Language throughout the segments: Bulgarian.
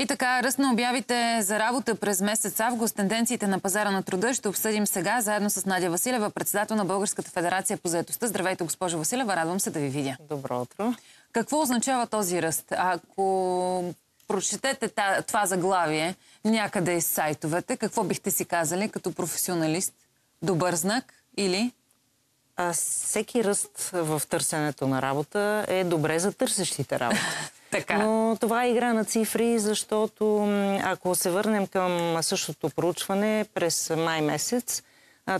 И така, ръст на обявите за работа през месец август, тенденциите на пазара на труда ще обсъдим сега, заедно с Надя Василева, председател на Българската федерация по заедостта. Здравейте, госпожо Василева, радвам се да ви видя. Добро утро. Какво означава този ръст? Ако прочетете това заглавие някъде из сайтовете, какво бихте си казали като професионалист? Добър знак или? А, всеки ръст в търсенето на работа е добре за търсещите работа. Така. Но това е игра на цифри, защото ако се върнем към същото проучване през май месец,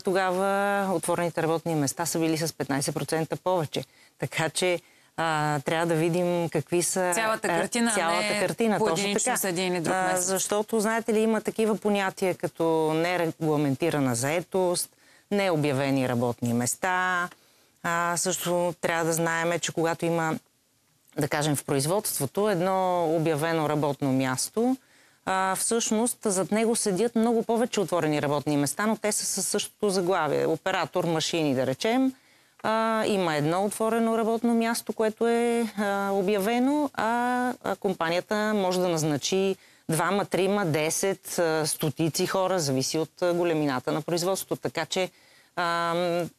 тогава отворените работни места са били с 15% повече. Така че а, трябва да видим какви са... Цялата картина, цялата не картина, точно така. с един или друг месец. защото, знаете ли, има такива понятия като нерегламентирана заетост, необявени работни места. А, също трябва да знаем, че когато има да кажем, в производството, едно обявено работно място, а, всъщност зад него седят много повече отворени работни места, но те са със същото заглавие. Оператор машини, да речем. А, има едно отворено работно място, което е а, обявено, а, а компанията може да назначи двама, трима, десет, стотици хора, зависи от големината на производството. Така че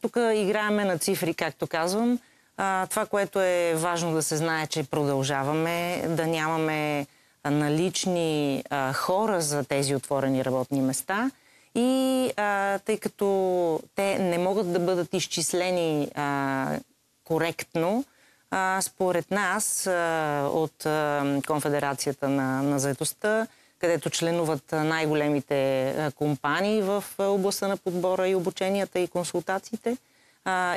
тук играеме на цифри, както казвам. А, това, което е важно да се знае, че продължаваме да нямаме налични а, хора за тези отворени работни места. И а, тъй като те не могат да бъдат изчислени а, коректно, а, според нас а, от а, Конфедерацията на, на заедостта, където членуват най-големите компании в областта на подбора и обученията и консултациите,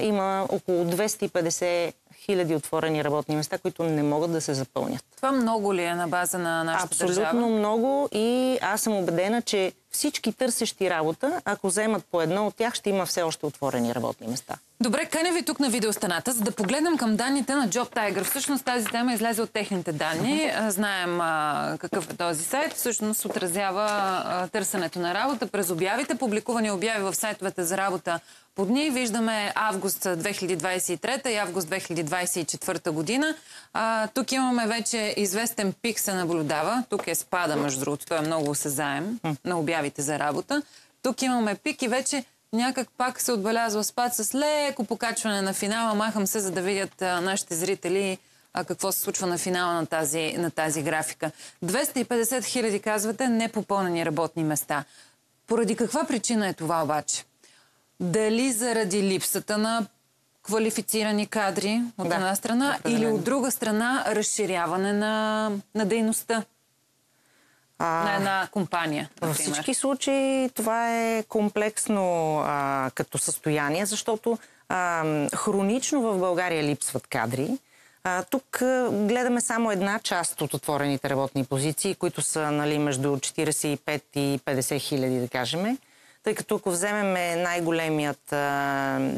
има около 250 хиляди отворени работни места, които не могат да се запълнят. Това много ли е на база на нашата Абсолютно държава? Абсолютно много и аз съм убедена, че всички търсещи работа, ако вземат по едно от тях, ще има все още отворени работни места. Добре, каня ви тук на видеостената, за да погледнем към данните на Job Tiger. Всъщност тази тема излезе от техните данни. Знаем а, какъв е този сайт. Всъщност отразява а, търсенето на работа през обявите. Публикувани обяви в сайтовете за работа по дни. Виждаме август 2023 и август 2024 година. А, тук имаме вече известен пик се наблюдава. Тук е спада, между другото. Той е много осезаем на обявите за работа. Тук имаме пик и вече някак пак се отбелязва спад с леко покачване на финала. Махам се, за да видят а, нашите зрители а, какво се случва на финала на тази, на тази графика. 250 хиляди, казвате, непопълнени работни места. Поради каква причина е това обаче? Дали заради липсата на квалифицирани кадри от да, една страна или от друга страна разширяване на, на дейността? а, на една компания. Във всички случаи това е комплексно а, като състояние, защото а, хронично в България липсват кадри. А, тук а, гледаме само една част от отворените работни позиции, които са нали, между 45 и 50 хиляди, да кажем. Тъй като ако вземем най-големият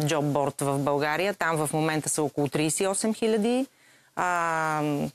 джобборд в България, там в момента са около 38 хиляди.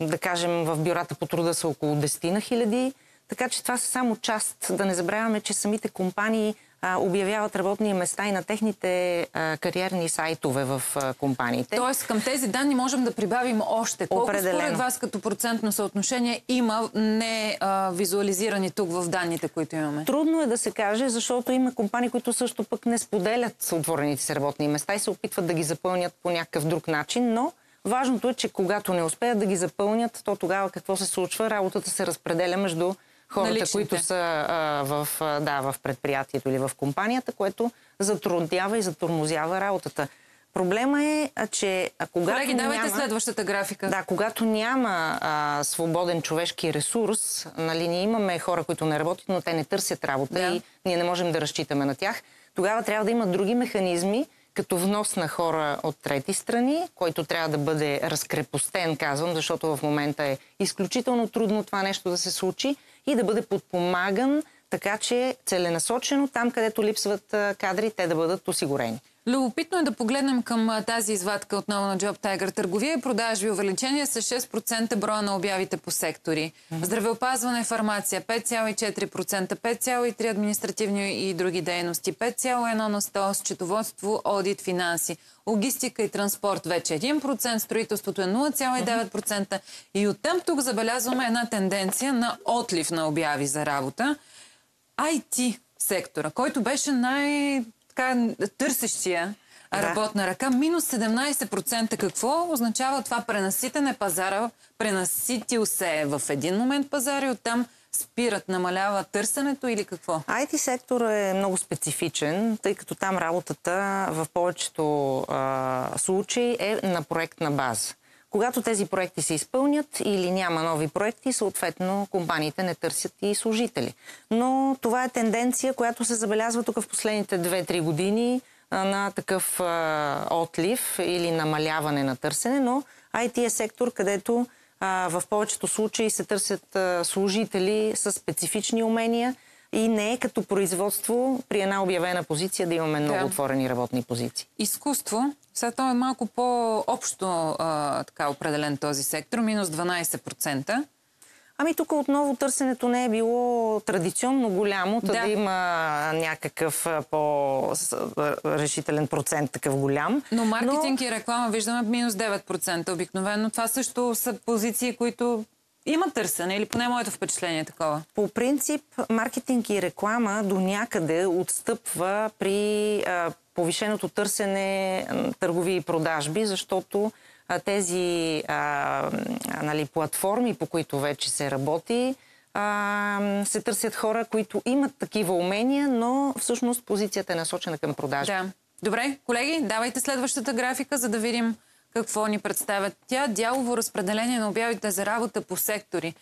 да кажем, в бюрата по труда са около 10 хиляди. Така че това са само част. Да не забравяме, че самите компании а, обявяват работни места и на техните а, кариерни сайтове в а, компаниите. Тоест към тези данни можем да прибавим още. Колко Определено. според вас като процентно съотношение има не а, визуализирани тук в данните, които имаме? Трудно е да се каже, защото има компании, които също пък не споделят отворените си работни места и се опитват да ги запълнят по някакъв друг начин, но важното е, че когато не успеят да ги запълнят, то тогава какво се случва? Работата се разпределя между хората, които са а, в, а, да, в предприятието или в компанията, което затруднява и затормозява работата. Проблема е, че когато Колеги, давайте няма, следващата графика. Да, когато няма а, свободен човешки ресурс, нали, ние имаме хора, които не работят, но те не търсят работа да. и ние не можем да разчитаме на тях, тогава трябва да има други механизми, като внос на хора от трети страни, който трябва да бъде разкрепостен, казвам, защото в момента е изключително трудно това нещо да се случи и да бъде подпомаган така че целенасочено там, където липсват кадри, те да бъдат осигурени. Любопитно е да погледнем към тази извадка отново на Job Tiger. Търговия и продажби увеличение с 6% броя на обявите по сектори. Здравеопазване, фармация 5,4%, 5,3% административни и други дейности, 5,1% на 100%, счетоводство, аудит, финанси, логистика и транспорт вече 1%, строителството е 0,9% mm-hmm. и оттам тук забелязваме една тенденция на отлив на обяви за работа. IT сектора, който беше най- така търсещия да. работна ръка. Минус 17%. Какво означава това пренаситене пазара? Пренаситил се в един момент пазар и оттам спират, намалява търсенето или какво? IT сектор е много специфичен, тъй като там работата в повечето а, случаи е на проектна база. Когато тези проекти се изпълнят или няма нови проекти, съответно компаниите не търсят и служители. Но това е тенденция, която се забелязва тук в последните 2-3 години на такъв а, отлив или намаляване на търсене, но IT е сектор, където а, в повечето случаи се търсят а, служители с специфични умения и не е като производство при една обявена позиция да имаме много да. отворени работни позиции. Изкуство сега то е малко по-общо така определен този сектор, минус 12%. Ами тук отново търсенето не е било традиционно голямо, да, да има някакъв по-решителен процент такъв голям. Но маркетинг но... и реклама виждаме минус 9% обикновено. Това също са позиции, които има търсене или поне моето впечатление е такова? По принцип, маркетинг и реклама до някъде отстъпва при а, повишеното търсене, търгови и продажби, защото тези а, нали, платформи, по които вече се работи, а, се търсят хора, които имат такива умения, но всъщност позицията е насочена към продажби. Да. Добре, колеги, давайте следващата графика, за да видим какво ни представят тя. Дялово разпределение на обявите за работа по сектори.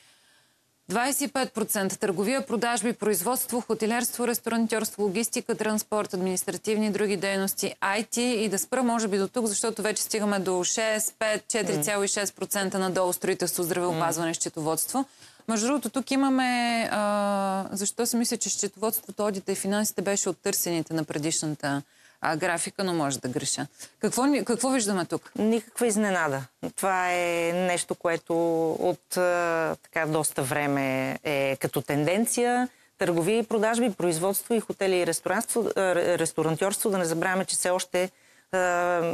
25% търговия, продажби, производство, хотелерство, ресторантьорство, логистика, транспорт, административни и други дейности, IT и да спра може би до тук, защото вече стигаме до 6, 5, 4,6% надолу строителство, здравеопазване, счетоводство. Между другото, тук имаме... А, защо си мисля, че счетоводството, одита и финансите беше от търсените на предишната а, графика, но може да греша. Какво, какво виждаме тук? Никаква изненада. Това е нещо, което от а, така доста време е като тенденция. Търговия и продажби, производство и хотели и ресторантьорство. Да не забравяме, че все още а,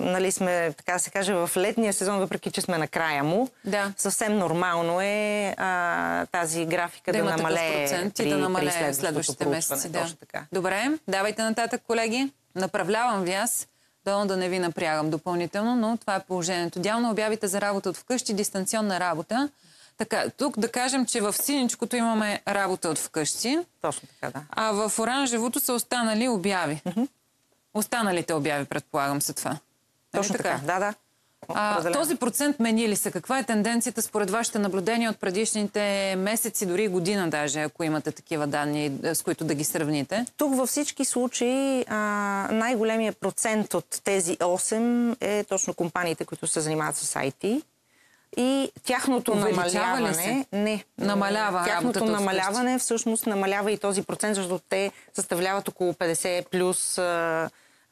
нали сме, така се каже, в летния сезон, въпреки че сме на края му. Да. Съвсем нормално е а, тази графика да, да намалее при, да намалее следващите месеци. Да. Така. Добре, давайте нататък, колеги. Направлявам ви аз, долу да не ви напрягам допълнително, но това е положението. Дялно обявите за работа от вкъщи, дистанционна работа. Така, тук да кажем, че в синичкото имаме работа от вкъщи. Точно така, да. А в оранжевото са останали обяви. Mm-hmm. Останалите обяви, предполагам, са това. Точно така? така, да, да. А, този процент мени ли се? Каква е тенденцията според вашите наблюдения от предишните месеци, дори година даже, ако имате такива данни, с които да ги сравните? Тук във всички случаи най-големия процент от тези 8 е точно компаниите, които се занимават с IT. И тяхното намаляване... Не. Намалява Тяхното намаляване всъщност намалява и този процент, защото те съставляват около 50 плюс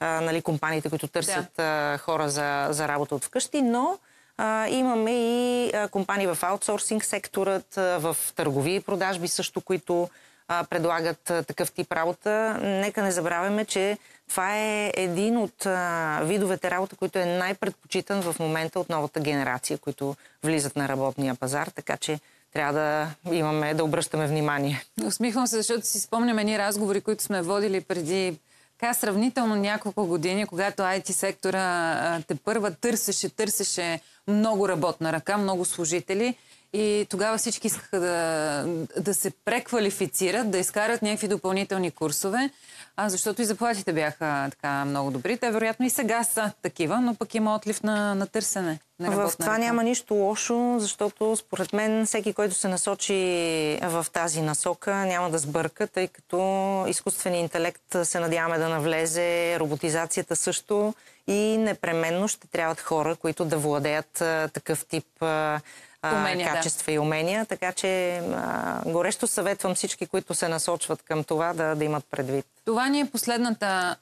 а, нали, компаниите, които търсят да. а, хора за, за работа от вкъщи, но а, имаме и а, компании в аутсорсинг секторът, а, в търгови и продажби също, които а, предлагат а, такъв тип работа. Нека не забравяме, че това е един от а, видовете работа, който е най-предпочитан в момента от новата генерация, които влизат на работния пазар, така че трябва да имаме, да обръщаме внимание. Усмихвам се, защото си спомням едни разговори, които сме водили преди така сравнително няколко години, когато IT сектора те първа търсеше, търсеше много работна ръка, много служители и тогава всички искаха да, да се преквалифицират, да изкарат някакви допълнителни курсове, а, защото и заплатите бяха така много добри. Те вероятно и сега са такива, но пък има отлив на, на търсене. На в това ръка. няма нищо лошо, защото според мен всеки, който се насочи в тази насока, няма да сбърка, тъй като изкуственият интелект се надяваме да навлезе, роботизацията също и непременно ще трябват хора, които да владеят такъв тип умения, качества да. и умения. Така че а, горещо съветвам всички, които се насочват към това, да, да имат предвид. Това ни е последната,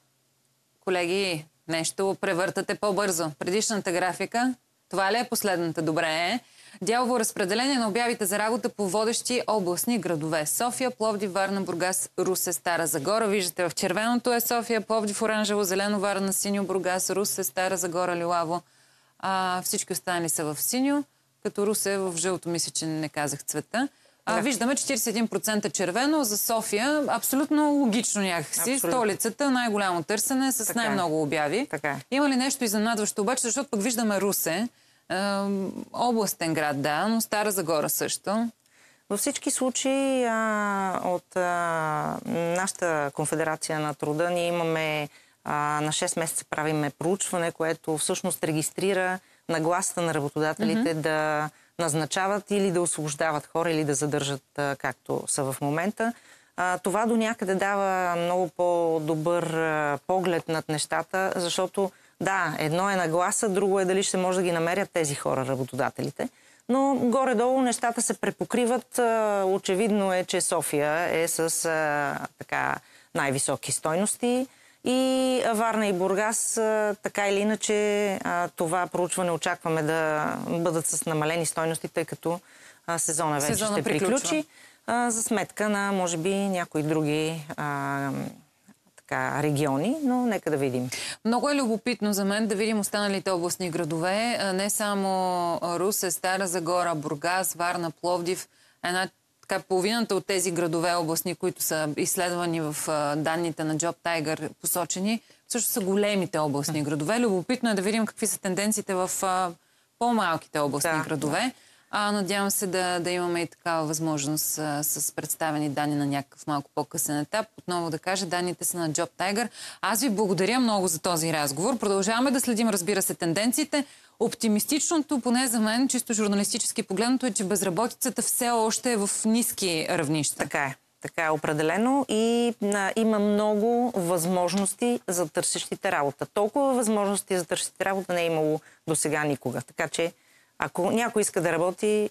колеги, Нещо превъртате по-бързо. Предишната графика, това ли е последната? Добре е. Дялово разпределение на обявите за работа по водещи областни градове. София, Пловдив, Варна, Бургас, Русе, Стара Загора. Виждате в червеното е София, Пловдив, Оранжево, Зелено, Варна, Синьо, Бургас, Русе, Стара Загора, Лилаво. А, всички останали са в синьо, като Русе в жълто, мисля, че не казах цвета. А, да. Виждаме 41% червено за София. Абсолютно логично някакси. Абсолютно. Столицата, най-голямо търсене с така най-много обяви. Така. Има ли нещо изненадващо обаче, защото пък виждаме Русе, е, областен град, да, но Стара Загора също. Във всички случаи а, от а, нашата конфедерация на труда ние имаме а, на 6 месеца правиме проучване, което всъщност регистрира нагласата на работодателите mm-hmm. да назначават или да освобождават хора или да задържат както са в момента. Това до някъде дава много по-добър поглед над нещата, защото да, едно е нагласа, друго е дали ще може да ги намерят тези хора, работодателите. Но горе-долу нещата се препокриват. Очевидно е, че София е с така най-високи стойности. И Варна и Бургас, така или иначе, това проучване очакваме да бъдат с намалени стойности, тъй като сезона вече сезона ще приключва. приключи. За сметка на, може би, някои други така, региони, но нека да видим. Много е любопитно за мен да видим останалите областни градове. Не само Русе, Стара Загора, Бургас, Варна, Пловдив. Една така, половината от тези градове областни, които са изследвани в данните на Job Tiger посочени, също са големите областни градове. Любопитно е да видим какви са тенденциите в по-малките областни да, градове. Да. А, надявам се да, да имаме и такава възможност а, с представени данни на някакъв малко по-късен етап. Отново да кажа, данните са на Job Tiger. Аз ви благодаря много за този разговор. Продължаваме да следим, разбира се, тенденциите. Оптимистичното, поне за мен, чисто журналистически погледното е, че безработицата все още е в ниски равнища. Така е. Така е определено и а, има много възможности за търсещите работа. Толкова възможности за търсещите работа не е имало до сега никога. Така че ако някой иска да работи,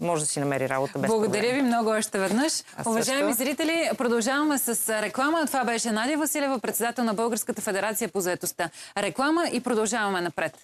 може да си намери работа без Благодаря проблем. ви много още веднъж. Уважаеми зрители, продължаваме с реклама. Това беше Надя Василева, председател на Българската федерация по заетостта. Реклама и продължаваме напред.